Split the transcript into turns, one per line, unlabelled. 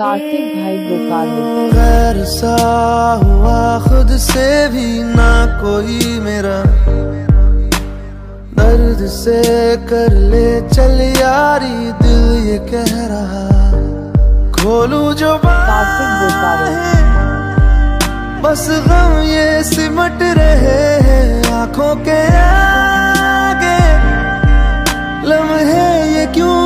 कार्तिक भाई
गोपाल हुआ खुद से भी ना कोई मेरा। दर्द से कर ले चल यारी दिल ये कह रहा। खोलू जो
कार्तिक बोकारो
बस गम ये सिमट रहे हैं आँखों के आगे। लम्हे ये क्यों